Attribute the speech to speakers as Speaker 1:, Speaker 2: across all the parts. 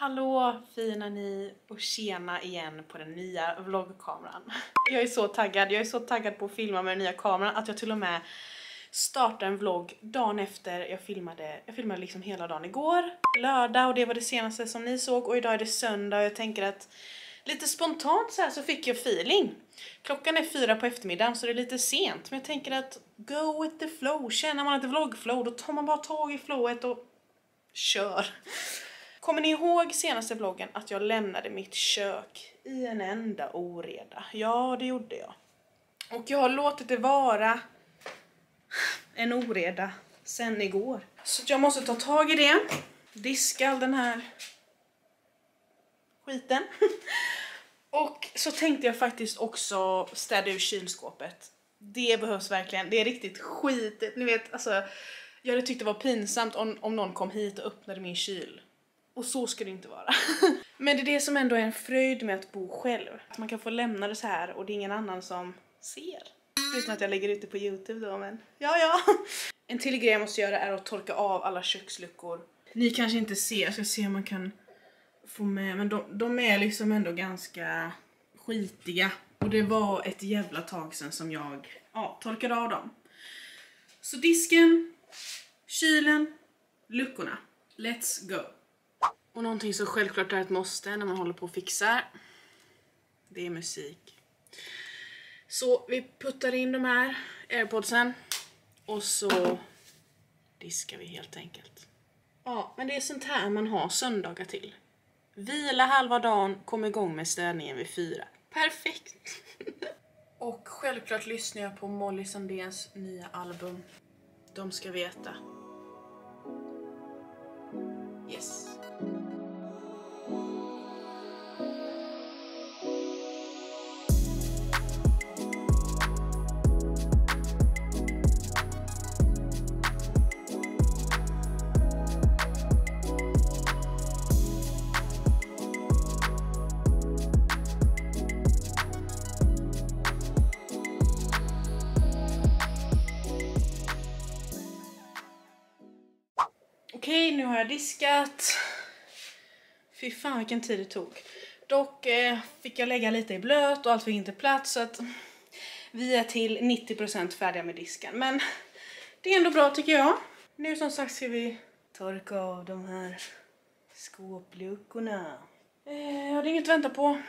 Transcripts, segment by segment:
Speaker 1: Hallå fina ni och tjena igen på den nya vloggkameran. Jag är så taggad, jag är så taggad på att filma med den nya kameran att jag till och med startade en vlogg dagen efter jag filmade, jag filmade liksom hela dagen igår, lördag och det var det senaste som ni såg och idag är det söndag och jag tänker att lite spontant så här så fick jag feeling. Klockan är fyra på eftermiddagen så det är lite sent men jag tänker att go with the flow, känner man ett vloggflow då tar man bara tag i flowet och kör. Kommer ni ihåg senaste vloggen att jag lämnade mitt kök i en enda oreda? Ja, det gjorde jag. Och jag har låtit det vara en oreda sen igår. Så jag måste ta tag i det, diska all den här skiten. Och så tänkte jag faktiskt också städa ur kylskåpet. Det behövs verkligen, det är riktigt skitigt. Ni vet, alltså, jag hade tyckt det var pinsamt om, om någon kom hit och öppnade min kyl. Och så ska det inte vara. Men det är det som ändå är en fröjd med att bo själv. Att man kan få lämna det så här och det är ingen annan som ser. Förutom att jag lägger ut det på youtube då men ja ja. En till grej jag måste göra är att torka av alla köksluckor. Ni kanske inte ser, jag ska se om man kan få med men de, de är liksom ändå ganska skitiga. Och det var ett jävla tag sedan som jag ja, torkade av dem. Så disken, kylen, luckorna. Let's go! Och någonting som självklart är ett måste när man håller på och fixar, det är musik. Så vi puttar in de här airpodsen och så diskar vi helt enkelt. Ja, men det är sånt här man har söndagar till. Vila halva dagen, kom igång med städningen vid fyra. Perfekt! och självklart lyssnar jag på Molly Sandéns nya album. De ska veta. Yes. Okej, nu har jag diskat. Fy fan vilken tid det tog. Dock eh, fick jag lägga lite i blöt och allt fick inte plats så att vi är till 90% färdiga med disken. Men det är ändå bra tycker jag. Nu som sagt ska vi torka av de här skåpluckorna. Eh, ja, det är inget att vänta på.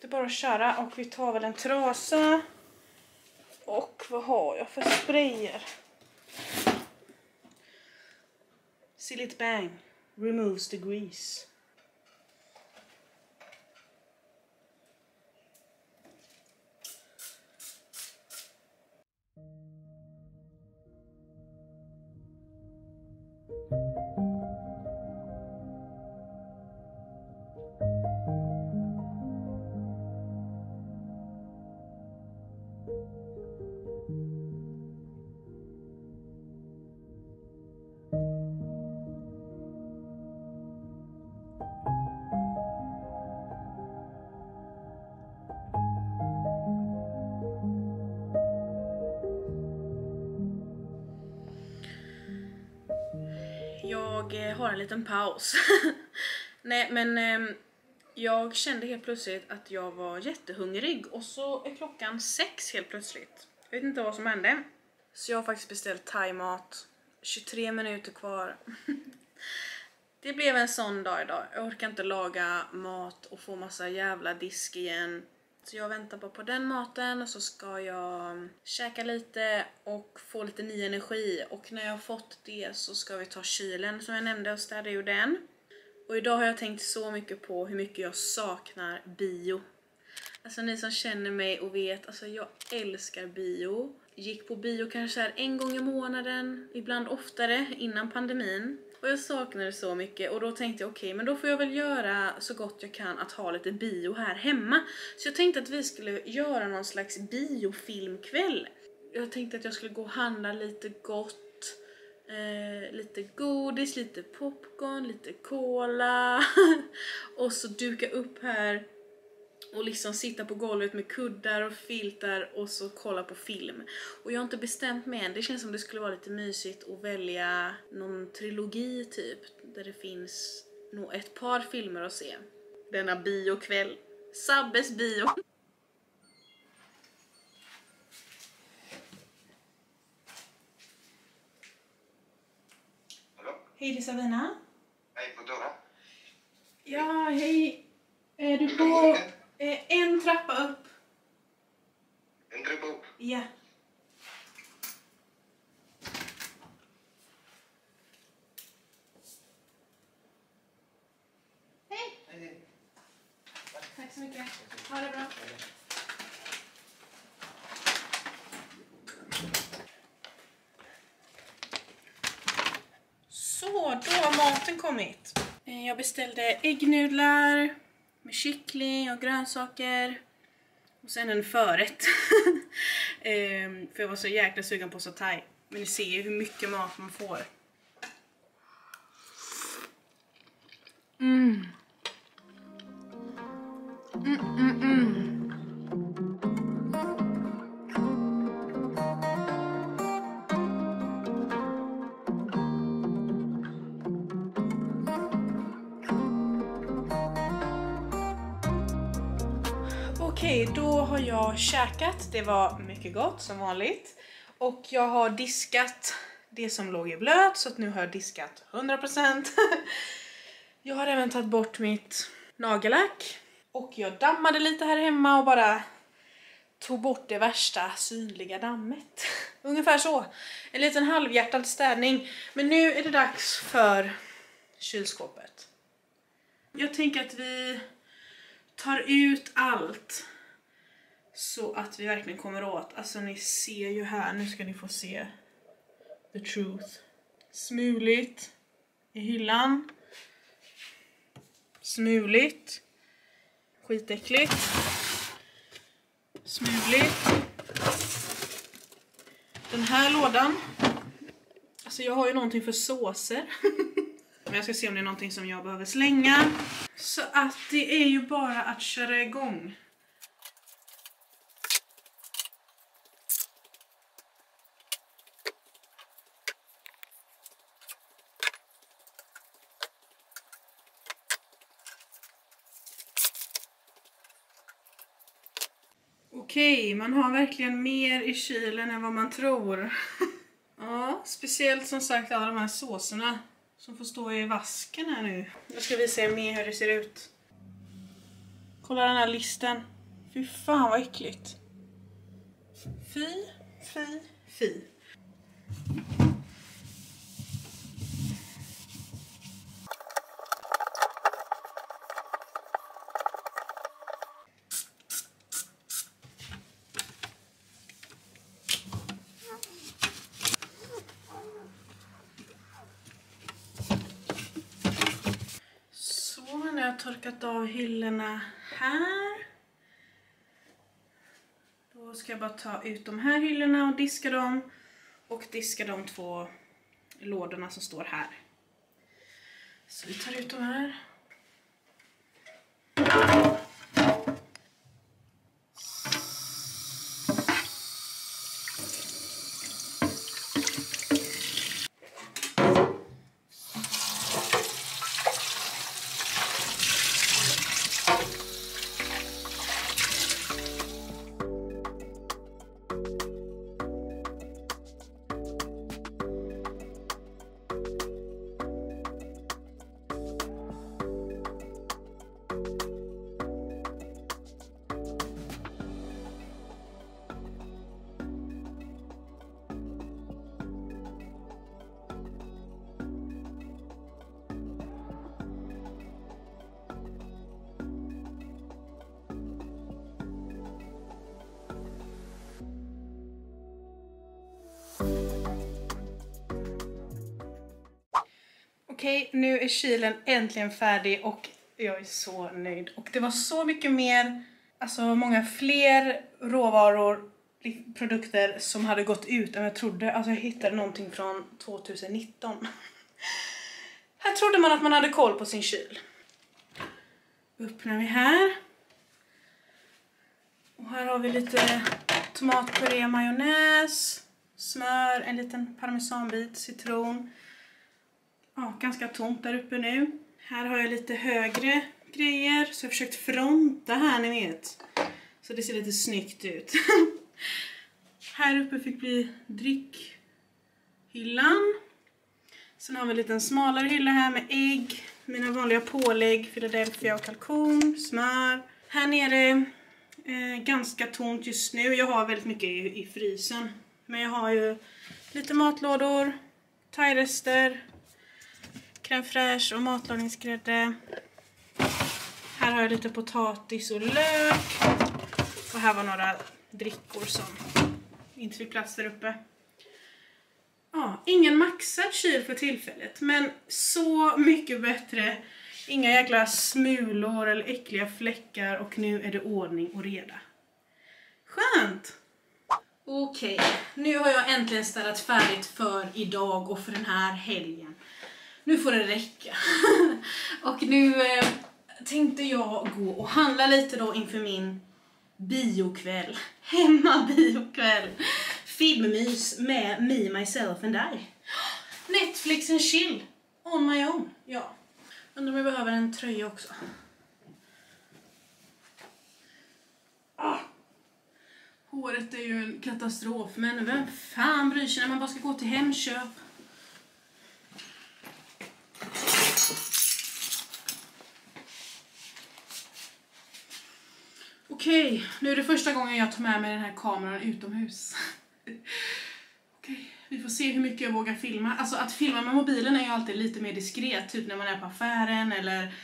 Speaker 1: Det är bara att köra och vi tar väl en trasa. Och vad har jag för sprayer? Seal bang. Removes the grease. Bara en liten paus. Nej men eh, jag kände helt plötsligt att jag var jättehungrig och så är klockan sex helt plötsligt. Jag vet inte vad som hände. Så jag har faktiskt beställt thaimat. 23 minuter kvar. Det blev en sån dag idag. Jag orkar inte laga mat och få massa jävla disk igen. Så jag väntar bara på den maten och så ska jag käka lite och få lite ny energi. Och när jag har fått det så ska vi ta kylen som jag nämnde och städa ur den. Och idag har jag tänkt så mycket på hur mycket jag saknar bio. Alltså ni som känner mig och vet, alltså jag älskar bio. Gick på bio kanske här en gång i månaden, ibland oftare innan pandemin. Och jag saknar det så mycket och då tänkte jag okej, okay, men då får jag väl göra så gott jag kan att ha lite bio här hemma. Så jag tänkte att vi skulle göra någon slags biofilmkväll. Jag tänkte att jag skulle gå och handla lite gott, eh, lite godis, lite popcorn, lite cola och så duka upp här och liksom sitta på golvet med kuddar och filtar och så kolla på film. Och jag har inte bestämt mig än, det känns som det skulle vara lite mysigt att välja någon trilogi typ, där det finns nog ett par filmer att se. Denna biokväll. Sabbes bio.
Speaker 2: Hallå?
Speaker 1: Hej det är Sabina.
Speaker 2: Hej, på dörren.
Speaker 1: Ja, hej. Är du på eh, en trappa upp?
Speaker 2: En trappa upp.
Speaker 1: Ja. Hej!
Speaker 2: Hej.
Speaker 1: Tack så mycket. Ha det bra. Så, då har maten kommit. Eh, Jag beställde äggnudlar kyckling och grönsaker. Och sen en förrätt. Ehm, För jag var så jäkla sugen på satay. Men ni ser ju hur mycket mat man får. Okej, då har jag käkat. Det var mycket gott som vanligt. Och jag har diskat det som låg i blöt så att nu har jag diskat 100%. jag har även tagit bort mitt nagellack. Och jag dammade lite här hemma och bara tog bort det värsta synliga dammet. Ungefär så. En liten halvhjärtad städning. Men nu är det dags för kylskåpet. Jag tänker att vi tar ut allt så att vi verkligen kommer åt. Alltså ni ser ju här, nu ska ni få se the truth. Smuligt i hyllan. Smuligt. Skitäckligt. Smuligt. Den här lådan. Alltså jag har ju någonting för såser. Men jag ska se om det är någonting som jag behöver slänga. Så att det är ju bara att köra igång. Okej, man har verkligen mer i kylen än vad man tror. ja, speciellt som sagt alla de här såserna som får stå i vasken här nu. Jag ska visa er mer hur det ser ut. Kolla den här listen. Fy fan vad äckligt. Fy, fy, fy. Så, nu har av hyllorna här. Då ska jag bara ta ut de här hyllorna och diska dem. Och diska de två lådorna som står här. Så vi tar ut de här. Okej, nu är kylen äntligen färdig och jag är så nöjd. Och det var så mycket mer, alltså många fler råvaror, produkter som hade gått ut än jag trodde. Alltså jag hittade någonting från 2019. Här trodde man att man hade koll på sin kyl. Öppnar vi här. Och här har vi lite tomatpuré, majonnäs, smör, en liten parmesanbit, citron. Ja, ganska tomt där uppe nu. Här har jag lite högre grejer, så jag har försökt fronta här ni vet. Så det ser lite snyggt ut. här uppe fick bli dryckhyllan. Sen har vi en liten smalare hylla här med ägg, mina vanliga pålägg, Philadelphia och kalkon, smör. Här nere eh, ganska tomt just nu. Jag har väldigt mycket i, i frysen. Men jag har ju lite matlådor, thairester, crème fraîche och matlagningsgrädde. Här har jag lite potatis och lök. Och här var några drickor som inte fick plats där uppe. Ja, ingen maxad kyl för tillfället, men så mycket bättre. Inga jäkla smulor eller äckliga fläckar och nu är det ordning och reda. Skönt! Okej, nu har jag äntligen städat färdigt för idag och för den här helgen. Nu får det räcka. och nu eh, tänkte jag gå och handla lite då inför min biokväll. Hemma-biokväll. Filmmys med Me, Myself and I. Netflix and chill. On my own. Ja. Undrar om jag behöver en tröja också. Ah. Håret är ju en katastrof, men vem fan bryr sig när man bara ska gå till Hemköp? Okej, nu är det första gången jag tar med mig den här kameran utomhus. Okej, vi får se hur mycket jag vågar filma. Alltså att filma med mobilen är ju alltid lite mer diskret, typ när man är på affären eller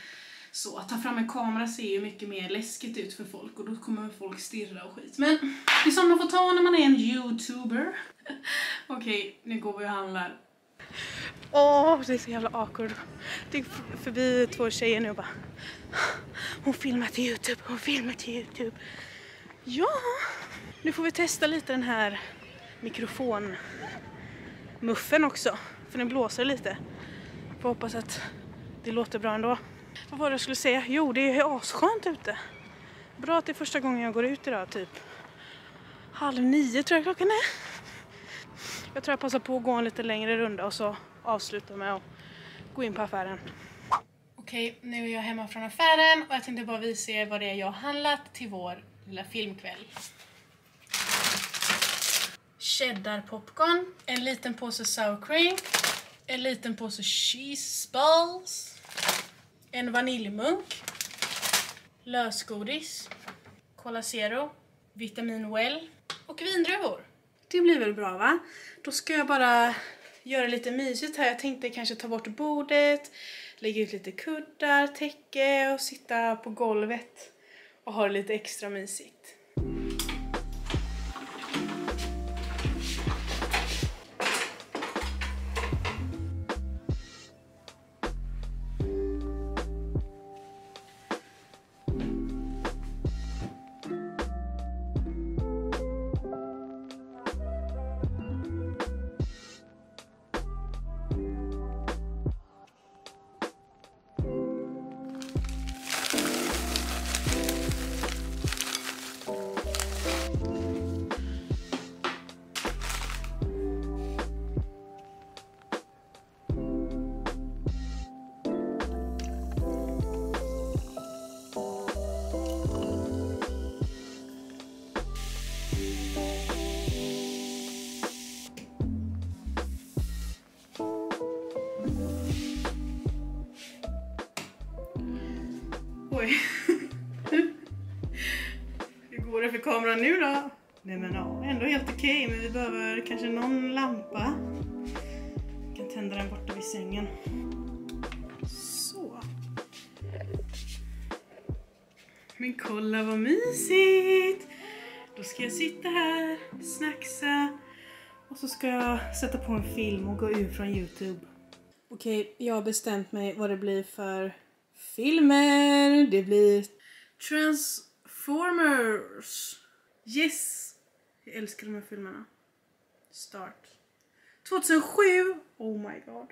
Speaker 1: så. Att ta fram en kamera ser ju mycket mer läskigt ut för folk och då kommer folk stirra och skit. Men det är sånt man får ta när man är en youtuber. Okej, nu går vi och handlar. Åh, det är så jävla awkward. Det gick förbi två tjejer nu och bara Hon filmar till Youtube, hon filmar till Youtube. Ja, nu får vi testa lite den här mikrofonmuffen också. För den blåser lite. Får hoppas att det låter bra ändå. Vad var det jag skulle säga? Jo, det är asskönt ute. Bra att det är första gången jag går ut idag, typ halv nio tror jag klockan är. Jag tror jag passar på att gå en lite längre runda och så avsluta med att gå in på affären. Okej, nu är jag hemma från affären och jag tänkte bara visa er vad det är jag har handlat till vår lilla filmkväll. Cheddar popcorn, en liten påse sour cream, en liten påse cheese balls, en vaniljmunk, lösgodis, Cola Zero, Vitamin Well och vindruvor. Det blir väl bra va? Då ska jag bara göra lite mysigt här. Jag tänkte kanske ta bort bordet, lägga ut lite kuddar, täcke och sitta på golvet och ha det lite extra mysigt. Ändå helt okej, men vi behöver kanske någon lampa. Jag kan tända den borta vid sängen. Så. Men kolla vad mysigt! Då ska jag sitta här, snacksa och så ska jag sätta på en film och gå ut från Youtube. Okej, jag har bestämt mig vad det blir för filmer. Det blir Transformers. Yes! Jag älskar de här filmerna. Start. 2007! Oh my god.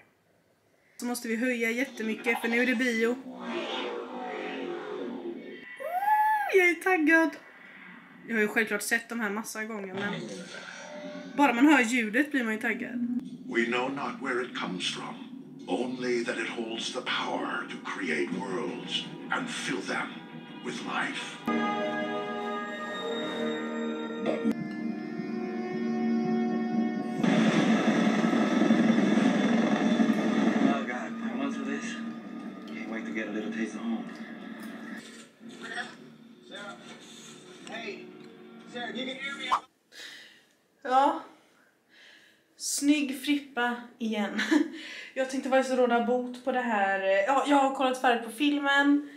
Speaker 1: Så måste vi höja jättemycket för nu är det bio. Oh, jag är taggad! Jag har ju självklart sett de här massa gånger men bara man hör ljudet blir man ju taggad.
Speaker 3: We know not where it comes from, only that it holds the power to create worlds and fill them with life.
Speaker 1: Ja. Snygg Frippa igen. Jag tänkte faktiskt råda bot på det här. Ja, jag har kollat färdigt på filmen.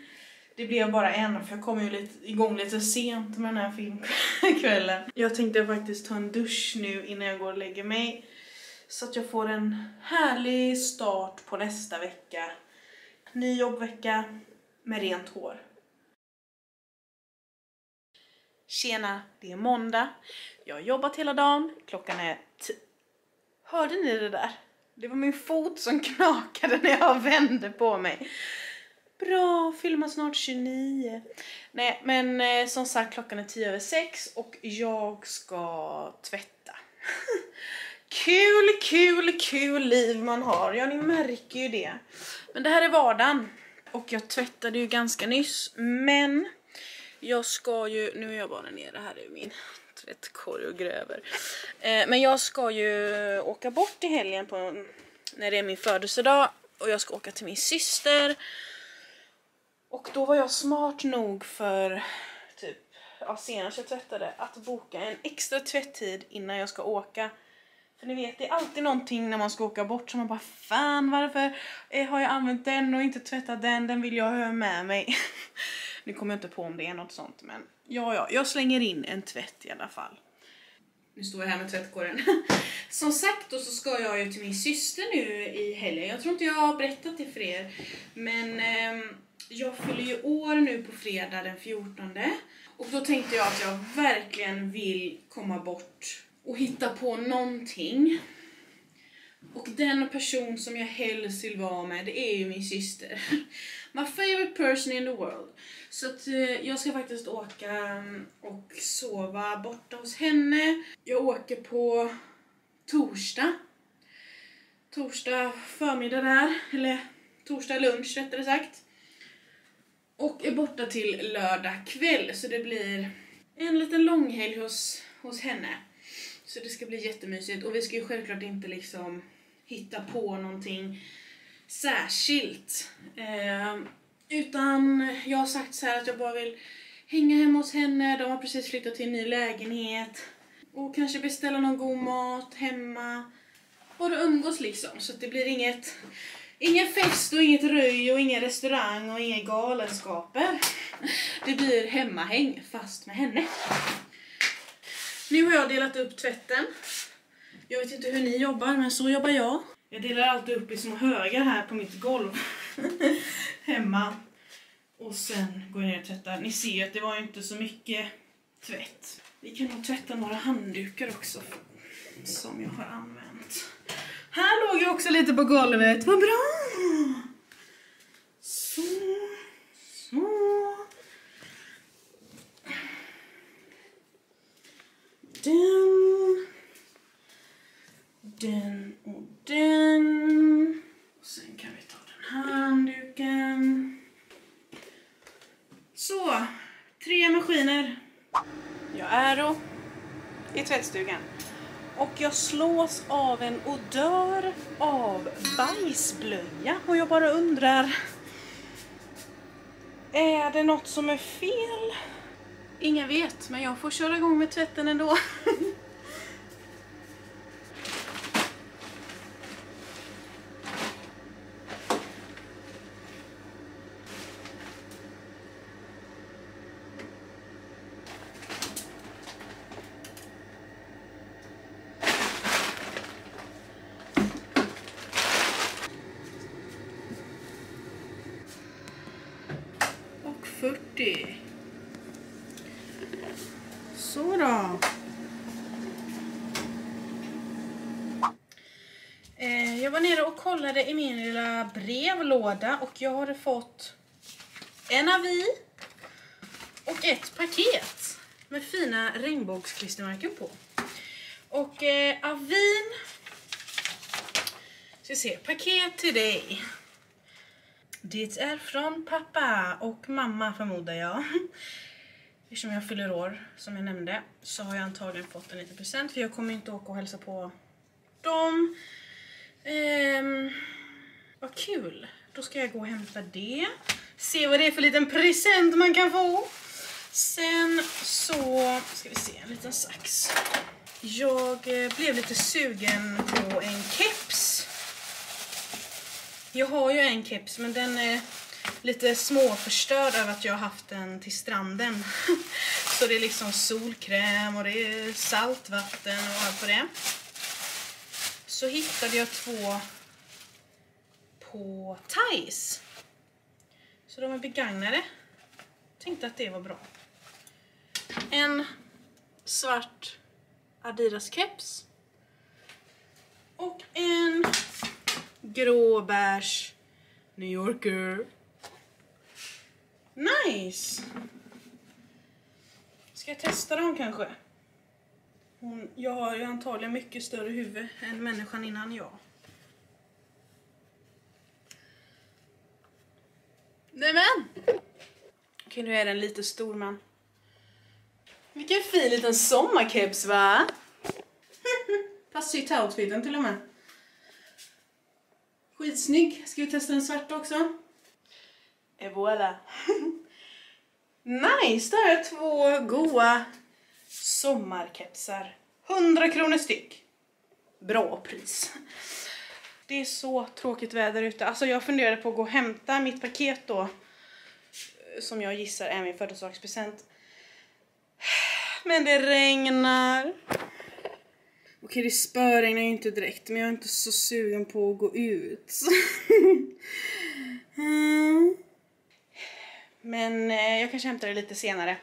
Speaker 1: Det blev bara en för jag kom ju lite, igång lite sent med den här filmkvällen. Jag tänkte faktiskt ta en dusch nu innan jag går och lägger mig. Så att jag får en härlig start på nästa vecka. Ny jobbvecka med rent hår. Tjena, det är måndag. Jag har jobbat hela dagen. Klockan är Hörde ni det där? Det var min fot som knakade när jag vände på mig. Bra, filmar snart 29. Nej, men eh, som sagt klockan är 10 över 6 och jag ska tvätta. kul, kul, kul liv man har. Ja, ni märker ju det. Men det här är vardagen. Och jag tvättade ju ganska nyss, men jag ska ju, nu är jag bara nere, här är min tvättkorg och gräver. Eh, men jag ska ju åka bort i helgen på, när det är min födelsedag och jag ska åka till min syster. Och då var jag smart nog för typ, ja senast jag tvättade, att boka en extra tvätttid innan jag ska åka. För ni vet, det är alltid någonting när man ska åka bort som man bara Fan varför eh, har jag använt den och inte tvättat den, den vill jag ha med mig. nu kommer jag inte på om det är något sånt men ja, ja, jag slänger in en tvätt i alla fall. Nu står jag här med tvättkorgen. Som sagt då så ska jag ju till min syster nu i helgen. Jag tror inte jag har berättat det för er. Men eh, jag fyller ju år nu på fredag den 14. Och då tänkte jag att jag verkligen vill komma bort och hitta på någonting. Och den person som jag helst vill vara med, det är ju min syster. My favorite person in the world. Så att eh, jag ska faktiskt åka mm, och sova borta hos henne. Jag åker på torsdag. Torsdag förmiddag där, eller torsdag lunch rättare sagt. Och är borta till lördag kväll, så det blir en liten långhelg hos, hos henne. Så det ska bli jättemysigt och vi ska ju självklart inte liksom hitta på någonting särskilt. Eh, utan jag har sagt så här att jag bara vill hänga hemma hos henne, de har precis flyttat till en ny lägenhet. Och kanske beställa någon god mat hemma. Bara umgås liksom, så att det blir inget Ingen fest och inget röj och ingen restaurang och inga galenskaper. Det blir hemmahäng fast med henne. Nu har jag delat upp tvätten. Jag vet inte hur ni jobbar, men så jobbar jag. Jag delar alltid upp i små högar här på mitt golv. Hemma. Och sen går jag ner och tvättar. Ni ser ju att det var inte så mycket tvätt. Vi kan nog tvätta några handdukar också. Som jag har använt. Här låg jag också lite på golvet. Vad bra! Så. Så. Den. Den och den. Och sen kan vi ta den här handduken. Så, tre maskiner. Jag är då i tvättstugan. Och jag slås av en odör av bajsblöja och jag bara undrar Är det något som är fel? Ingen vet, men jag får köra igång med tvätten ändå. och 40. Så då. Eh, jag var nere och kollade i min lilla brevlåda och jag hade fått en avi och ett paket med fina regnbågsklistermärken på. Och eh, avin Ska se, paket till dig. Det är från pappa och mamma förmodar jag. Eftersom jag fyller år, som jag nämnde, så har jag antagligen fått en liten present för jag kommer inte åka och hälsa på dem. Ehm, vad kul! Då ska jag gå och hämta det. Se vad det är för liten present man kan få. Sen så ska vi se, en liten sax. Jag eh, blev lite sugen på en keps. Jag har ju en keps men den är lite småförstörd över att jag har haft den till stranden. Så det är liksom solkräm och det är saltvatten och allt vad det är. Så hittade jag två på Thais. Så de är begagnade. Tänkte att det var bra. En svart Adidas keps. Och en grå beige New Yorker. Nice! Ska jag testa dem kanske? Hon, jag har ju antagligen mycket större huvud än människan innan jag. Nämen! Okej, nu är den lite stor man. Vilken fin liten sommarkeps va? Passar ju till outfiten till och med. Skitsnygg. Ska vi testa den svarta också? Et voilà. nice, där har jag två goa sommarkepsar. 100 kronor styck. Bra pris. Det är så tråkigt väder ute. Alltså jag funderade på att gå och hämta mitt paket då. Som jag gissar är min födelsedagspresent. Men det regnar. Okej, det spöregnar ju inte direkt, men jag är inte så sugen på att gå ut. Mm. Men eh, jag kanske hämtar det lite senare.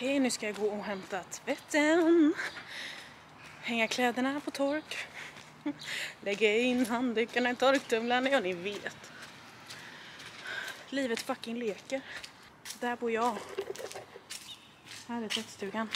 Speaker 1: Okej, nu ska jag gå och hämta tvätten. Hänga kläderna på tork. Lägga in handdukarna i torktumlaren, ja ni vet. Livet fucking leker. Där bor jag. Här är tvättstugan.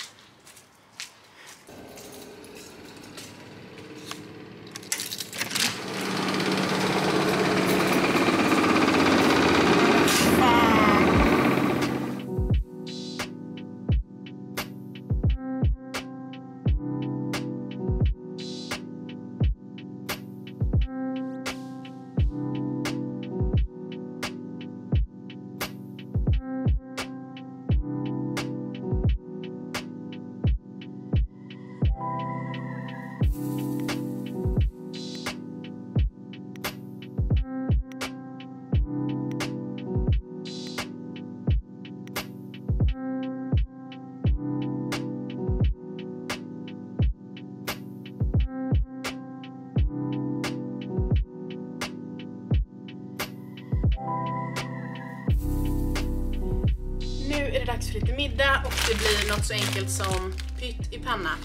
Speaker 1: Något så enkelt som pytt i panna.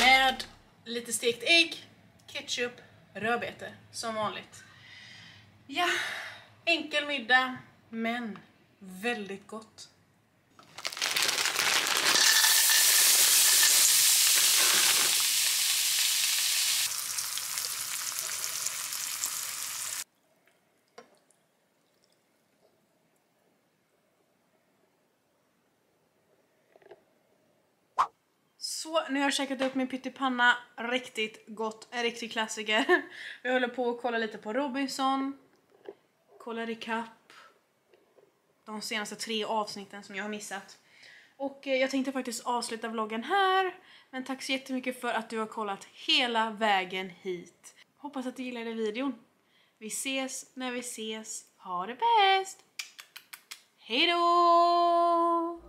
Speaker 1: Med lite stekt ägg, ketchup, rödbete som vanligt. Ja, enkel middag men väldigt gott. Så, nu har jag käkat upp min pyttipanna. Riktigt gott, en riktig klassiker. Jag håller på att kolla lite på Robinson. Kollar ikapp de senaste tre avsnitten som jag har missat. Och eh, jag tänkte faktiskt avsluta vloggen här. Men tack så jättemycket för att du har kollat hela vägen hit. Hoppas att du gillade videon. Vi ses när vi ses. Ha det bäst! Hejdå!